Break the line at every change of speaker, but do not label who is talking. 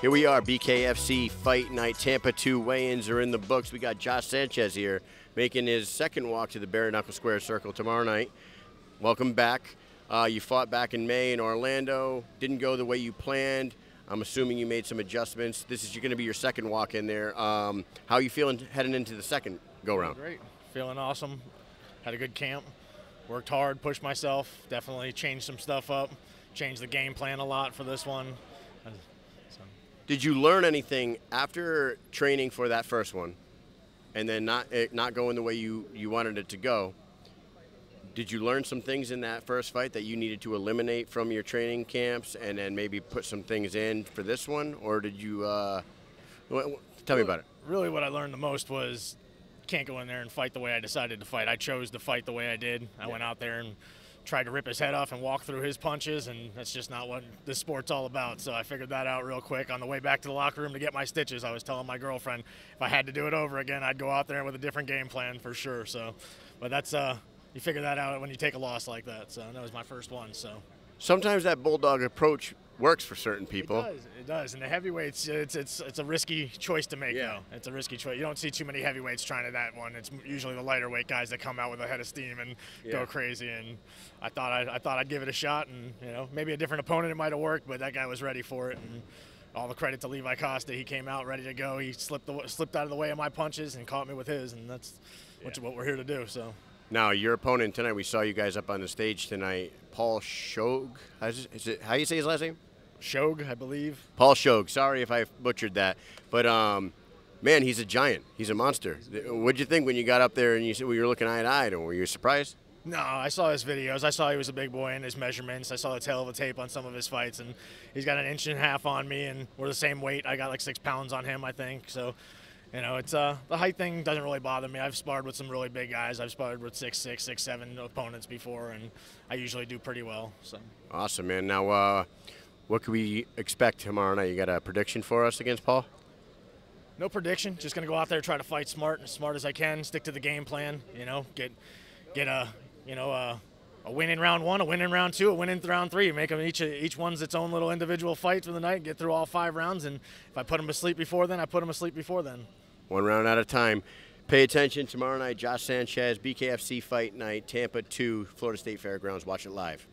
Here we are, BKFC Fight Night. Tampa 2 weigh-ins are in the books. We got Josh Sanchez here making his second walk to the Bare Knuckle Squared Circle tomorrow night. Welcome back. Uh, you fought back in May in Orlando. Didn't go the way you planned. I'm assuming you made some adjustments. This is going to be your second walk in there. Um, how are you feeling heading into the second go-round?
Great. Feeling awesome. Had a good camp. Worked hard, pushed myself. Definitely changed some stuff up. Changed the game plan a lot for this one.
Did you learn anything after training for that first one, and then not it not going the way you you wanted it to go? Did you learn some things in that first fight that you needed to eliminate from your training camps, and then maybe put some things in for this one, or did you? Uh, tell me about it.
Really, what I learned the most was can't go in there and fight the way I decided to fight. I chose to fight the way I did. I yeah. went out there and tried to rip his head off and walk through his punches, and that's just not what this sport's all about. So I figured that out real quick. On the way back to the locker room to get my stitches, I was telling my girlfriend if I had to do it over again, I'd go out there with a different game plan for sure. So, but that's uh, you figure that out when you take a loss like that. So that was my first one. So
sometimes that bulldog approach works for certain people.
It does. It does. And the heavyweights, it's it's it's a risky choice to make. Yeah. Though. It's a risky choice. You don't see too many heavyweights trying to that one. It's usually the lighter weight guys that come out with a head of steam and yeah. go crazy. And I thought I, I thought I'd give it a shot, and you know maybe a different opponent it might have worked, but that guy was ready for it. And all the credit to Levi Costa. He came out ready to go. He slipped the, slipped out of the way of my punches and caught me with his, and that's yeah. what we're here to do. So.
Now, your opponent tonight, we saw you guys up on the stage tonight. Paul Shough, is it, how do you say his last name?
Shough, I believe.
Paul Shough. Sorry if I butchered that, but um, man, he's a giant. He's a monster. What did you think when you got up there and you you were looking eye to eye? Or were you surprised?
No, I saw his videos. I saw he was a big boy in his measurements. I saw the tale of the tape on some of his fights, and he's got an inch and a half on me, and we're the same weight. I got like six pounds on him, I think. So you know, it's uh, the height thing doesn't really bother me. I've sparred with some really big guys. I've sparred with six, six, six, seven opponents before, and I usually do pretty well. So
awesome, man. Now, uh, what can we expect tomorrow night? You got a prediction for us against Paul?
No prediction. Just gonna go out there, try to fight smart, and as smart as I can. Stick to the game plan. You know, get get a you know a, a win in round one, a win in round two, a win in round three. Make them each each one's its own little individual fight for the night. Get through all five rounds, and if I put them asleep before then, I put them asleep before then
one round at a time. Pay attention tomorrow night, Josh Sanchez, BKFC Fight Night, Tampa 2, Florida State Fairgrounds. Watch it live.